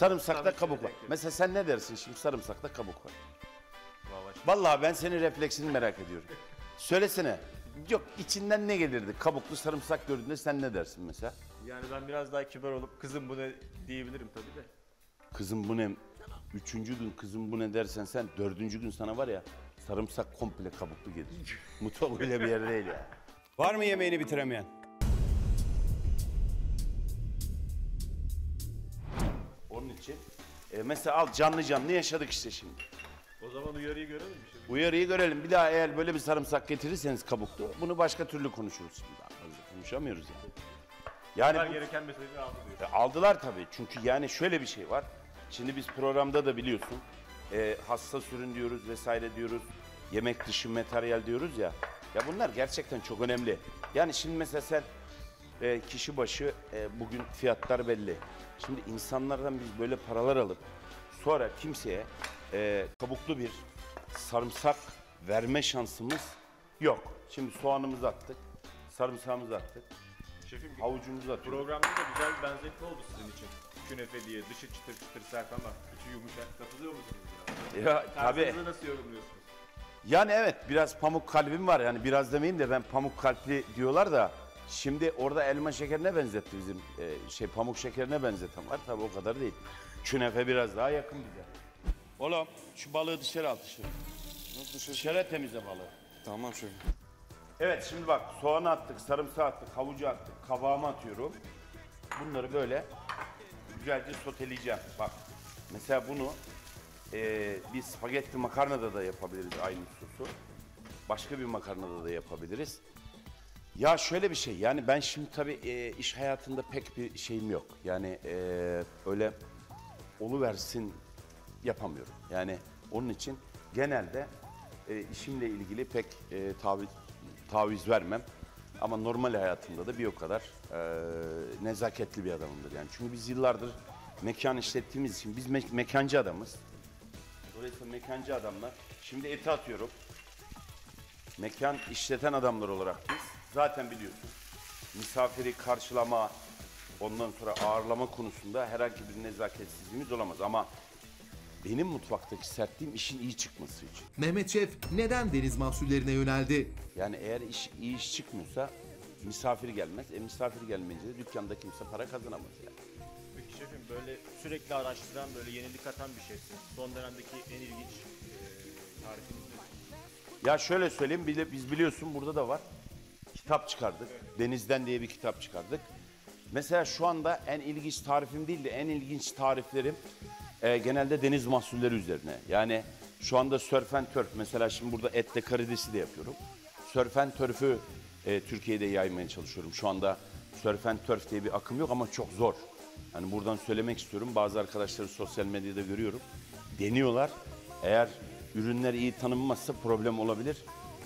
Sarımsakta Tabii ki kabuk var. Mesela sen ne dersin şimdi sarımsakta kabuk var. Vallahi şimdi- Vallahi ben senin refleksini merak ediyorum. Söylesene. Yok içinden ne gelirdi? Kabuklu sarımsak gördüğünde sen ne dersin mesela? Yani ben biraz daha kibar olup kızım bu ne diyebilirim tabii de. Kızım bu ne? Üçüncü gün kızım bu ne dersen sen dördüncü gün sana var ya sarımsak komple kabuklu gelir. Mutfak öyle bir yer değil ya. Var mı yemeğini bitiremeyen? İçin e, mesela al canlı canlı yaşadık işte şimdi. O zaman uyarıyı görelim mi şimdi? Uyarıyı görelim. Bir daha eğer böyle bir sarımsak getirirseniz kabuklu bunu başka türlü konuşuruz şimdi. Daha fazla konuşamıyoruz yani. Yani bu- gereken mesajı aldı diyor. E, aldılar tabii. Çünkü yani şöyle bir şey var. Şimdi biz programda da biliyorsun e, hassas ürün diyoruz vesaire diyoruz. Yemek dışı materyal diyoruz ya. Ya bunlar gerçekten çok önemli. Yani şimdi mesela sen e, kişi başı e, bugün fiyatlar belli. Şimdi insanlardan biz böyle paralar alıp sonra kimseye e, kabuklu bir sarımsak verme şansımız yok. Şimdi soğanımızı attık, sarımsağımızı attık, Şefim havucumuzu atıyoruz. programda da güzel bir benzetme oldu sizin için. Künefe diye dışı çıtır çıtır sert ama içi yumuşak. Katılıyor musunuz? biraz? Ya tabii. Tarzınızı nasıl yorumluyorsunuz? Yani evet biraz pamuk kalbim var yani biraz demeyeyim de ben pamuk kalpli diyorlar da şimdi orada elma şekerine benzetti bizim e, şey pamuk şekerine benzeten var tabii o kadar değil. Künefe biraz daha yakın bize. Oğlum şu balığı dışarı al dışarı. Dışarı temizle balığı. Tamam şefim. Evet şimdi bak soğanı attık, sarımsağı attık, havucu attık, kabağımı atıyorum. Bunları böyle güzelce soteleyeceğim. Bak mesela bunu eee bir spagetti makarnada da yapabiliriz aynı sosu. Başka bir makarnada da yapabiliriz. Ya şöyle bir şey yani ben şimdi tabii eee, iş hayatında pek bir şeyim yok. Yani eee öyle oluversin yapamıyorum. Yani onun için genelde e, işimle ilgili pek e, taviz, taviz vermem. Ama normal hayatımda da bir o kadar e, nezaketli bir adamımdır yani. Çünkü biz yıllardır mekan işlettiğimiz için biz me- mekancı adamız. Dolayısıyla mekancı adamlar. Şimdi eti atıyorum. Mekan işleten adamlar olarak biz zaten biliyorsun misafiri karşılama, ondan sonra ağırlama konusunda herhangi bir nezaketsizliğimiz olamaz. Ama benim mutfaktaki sertliğim işin iyi çıkması için. Mehmet Şef neden deniz mahsullerine yöneldi? Yani eğer iş iyi iş çıkmıyorsa misafir gelmez. E misafir gelmeyince de dükkanda kimse para kazanamaz yani. Peki şefim böyle sürekli araştıran böyle yenilik atan bir şefsin. Son dönemdeki en ilginç e, tarifiniz? Ya şöyle söyleyeyim, biz biliyorsun burada da var. Kitap çıkardık. Denizden diye bir kitap çıkardık. Mesela şu anda en ilginç tarifim değil de en ilginç tariflerim e, genelde deniz mahsulleri üzerine. Yani şu anda surf and turf. Mesela şimdi burada etle karidesi de yapıyorum. Surf and turf'ü e, Türkiye'de yaymaya çalışıyorum. Şu anda surf and turf diye bir akım yok ama çok zor. Hani buradan söylemek istiyorum. Bazı arkadaşları sosyal medyada görüyorum. Deniyorlar. Eğer ürünler iyi tanınmazsa problem olabilir.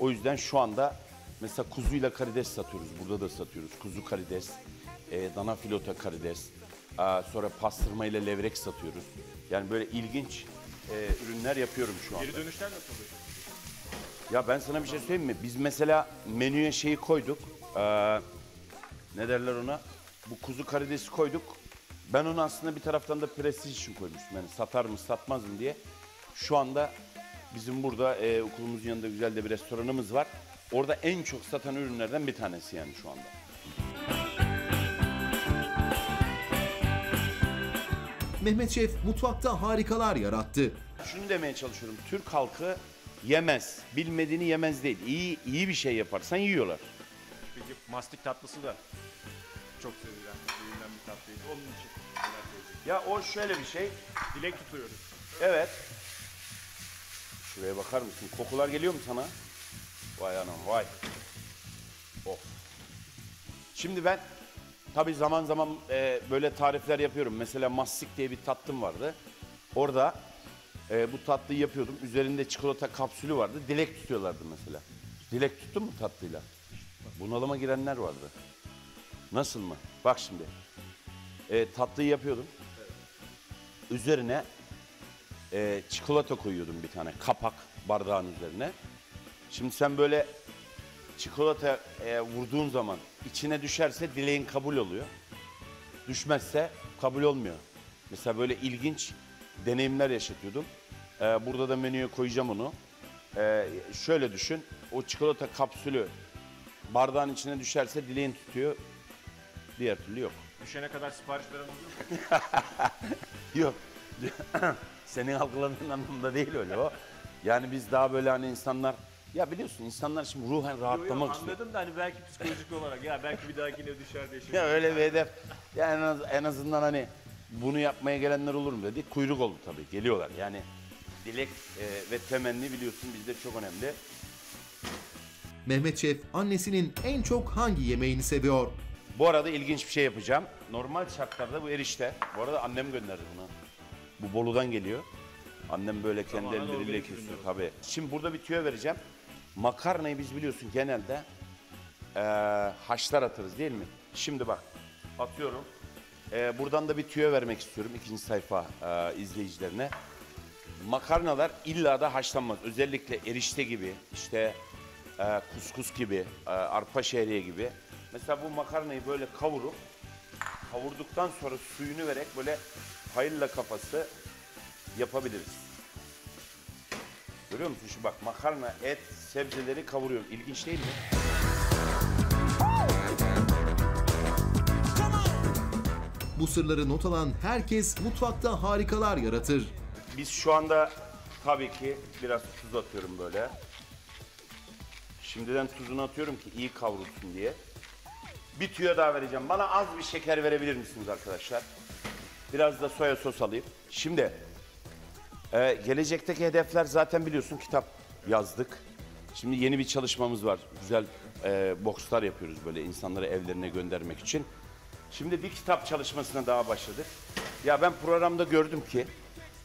O yüzden şu anda mesela kuzuyla karides satıyoruz. Burada da satıyoruz. Kuzu karides, e, dana filota karides, aa, sonra pastırma ile levrek satıyoruz. Yani böyle ilginç e, ürünler yapıyorum şu anda. Geri dönüşler nasıl oluyor? Ya ben sana bir şey söyleyeyim mi? Biz mesela menüye şeyi koyduk. Ee, ne derler ona? Bu kuzu karidesi koyduk. Ben onu aslında bir taraftan da prestij için koymuştum. Yani satar mı satmaz mı diye. Şu anda bizim burada e, okulumuzun yanında güzel de bir restoranımız var. Orada en çok satan ürünlerden bir tanesi yani şu anda. Mehmet Şef mutfakta harikalar yarattı. Şunu demeye çalışıyorum. Türk halkı yemez. Bilmediğini yemez değil. İyi iyi bir şey yaparsan yiyorlar. Peki mastik tatlısı da çok sevilen, sevilen bir tatlıydı. Onun için? Ya o şöyle bir şey. Dilek tutuyoruz. Evet. Şuraya bakar mısın? Kokular geliyor mu sana? Vay anam vay. Of. Şimdi ben tabii zaman zaman e, böyle tarifler yapıyorum. Mesela mastik diye bir tatlım vardı. Orada e, bu tatlıyı yapıyordum. Üzerinde çikolata kapsülü vardı. Dilek tutuyorlardı mesela. Dilek tuttun mu tatlıyla? Bunalıma girenler vardı. Nasıl mı? Bak şimdi. E, tatlıyı yapıyordum. Üzerine e, çikolata koyuyordum bir tane kapak bardağın üzerine. Şimdi sen böyle çikolata e, vurduğun zaman içine düşerse dileğin kabul oluyor. Düşmezse kabul olmuyor. Mesela böyle ilginç deneyimler yaşatıyordum. Ee, burada da menüye koyacağım onu. Ee, şöyle düşün, o çikolata kapsülü bardağın içine düşerse dileğin tutuyor, diğer türlü yok. Düşene kadar sipariş veren oluyor mu? Yok. Senin algıladığın anlamda değil öyle o. Yani biz daha böyle hani insanlar ya biliyorsun insanlar şimdi ruhen rahatlamak istiyor. anladım da hani belki psikolojik olarak ya belki bir dahakine düşer diye şey. Ya öyle bir hedef. Ya en, az, en azından hani bunu yapmaya gelenler olur mu dedi. Kuyruk oldu tabii. Geliyorlar. Yani dilek e, ve temenni biliyorsun bizde çok önemli. Mehmet Şef annesinin en çok hangi yemeğini seviyor? Bu arada ilginç bir şey yapacağım. Normal şartlarda bu erişte. Bu arada annem gönderdi bunu. Bu Bolu'dan geliyor. Annem böyle kendi Tamamen elleriyle kesiyor tabii. Şimdi burada bir tüyo vereceğim. Makarnayı biz biliyorsun genelde eee haşlar atarız değil mi? Şimdi bak atıyorum. Eee, buradan da bir tüyo vermek istiyorum ikinci sayfa eee, izleyicilerine. Makarnalar illa da haşlanmaz. Özellikle erişte gibi, işte eee, kuskus gibi, eee, arpa şehriye gibi. Mesela bu makarnayı böyle kavurup, kavurduktan sonra suyunu vererek böyle hayırla kafası yapabiliriz. Görüyor musun? Şu bak makarna, et, sebzeleri kavuruyorum. İlginç değil mi? Bu sırları not alan herkes mutfakta harikalar yaratır. Biz şu anda tabii ki biraz tuz atıyorum böyle. Şimdiden tuzunu atıyorum ki iyi kavrulsun diye. Bir tüyo daha vereceğim. Bana az bir şeker verebilir misiniz arkadaşlar? Biraz da soya sos alayım. Şimdi e, gelecekteki hedefler zaten biliyorsun kitap yazdık. Şimdi yeni bir çalışmamız var. Güzel e, boxlar yapıyoruz böyle insanları evlerine göndermek için. Şimdi bir kitap çalışmasına daha başladık. Ya ben programda gördüm ki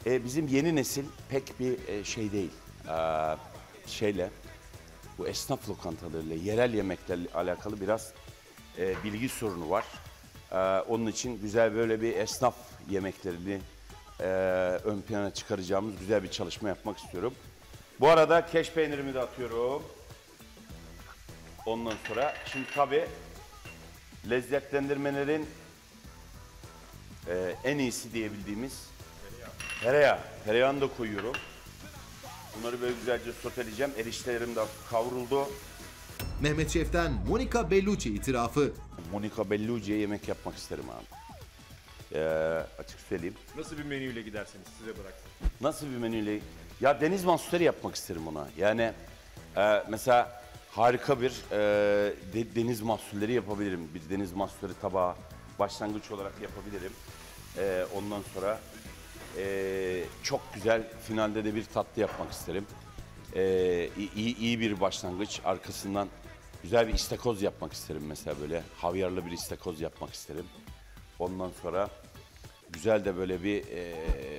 e, bizim yeni nesil pek bir e, şey değil. Aa, şeyle bu esnaf lokantalarıyla, yerel yemeklerle alakalı biraz e, bilgi sorunu var. Ee, onun için güzel böyle bir esnaf yemeklerini e, ön plana çıkaracağımız güzel bir çalışma yapmak istiyorum. Bu arada keş peynirimi de atıyorum. Ondan sonra şimdi tabii lezzetlendirmelerin e, en iyisi diyebildiğimiz tereyağı. Tereyağını da koyuyorum. Bunları böyle güzelce soteleyeceğim. Eriştelerim de kavruldu. Mehmet Şef'ten Monica Bellucci itirafı. Monica Bellucci'ye yemek yapmak isterim abi. Ee, açık söyleyeyim. Nasıl bir menüyle giderseniz size bıraksın. Nasıl bir menüyle? Ya deniz mahsulleri yapmak isterim ona. Yani e, mesela harika bir e, de- deniz mahsulleri yapabilirim. Bir deniz mahsulleri tabağı başlangıç olarak yapabilirim. E, ondan sonra e, çok güzel finalde de bir tatlı yapmak isterim. E, iyi, iyi bir başlangıç. Arkasından güzel bir istakoz yapmak isterim mesela böyle. Havyarlı bir istakoz yapmak isterim. Ondan sonra Güzel de böyle bir e,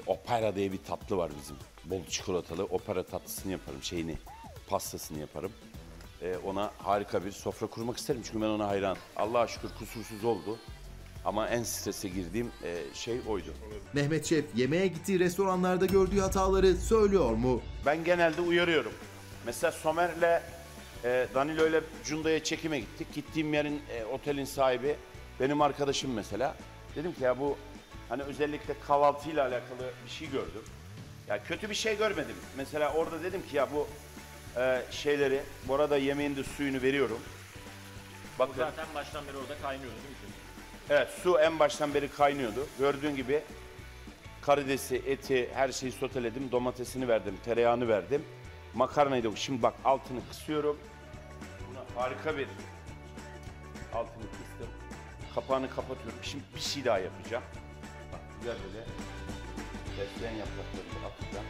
opera diye bir tatlı var bizim. Bol çikolatalı opera tatlısını yaparım, şeyini, pastasını yaparım. E, ona harika bir sofra kurmak isterim çünkü ben ona hayran. Allah'a şükür kusursuz oldu. Ama en strese girdiğim e, şey oydu. Mehmet Şef yemeğe gittiği restoranlarda gördüğü hataları söylüyor mu? Ben genelde uyarıyorum. Mesela Somer'le e, Danilo ile Cunda'ya çekime gittik. Gittiğim yerin e, otelin sahibi benim arkadaşım mesela. Dedim ki ya bu hani özellikle kahvaltıyla alakalı bir şey gördüm. Ya kötü bir şey görmedim. Mesela orada dedim ki ya bu e, şeyleri, bu arada yemeğin de suyunu veriyorum. Bakın. Zaten baştan beri orada kaynıyordu değil mi? Evet su en baştan beri kaynıyordu. Gördüğün gibi karidesi, eti, her şeyi soteledim. Domatesini verdim, tereyağını verdim. Makarnayı da şimdi bak altını kısıyorum. Buna harika bir altını kıstım. Kapağını kapatıyorum. Şimdi bir şey daha yapacağım. Bak güzel böyle fesleğen yapraklarını atacağım.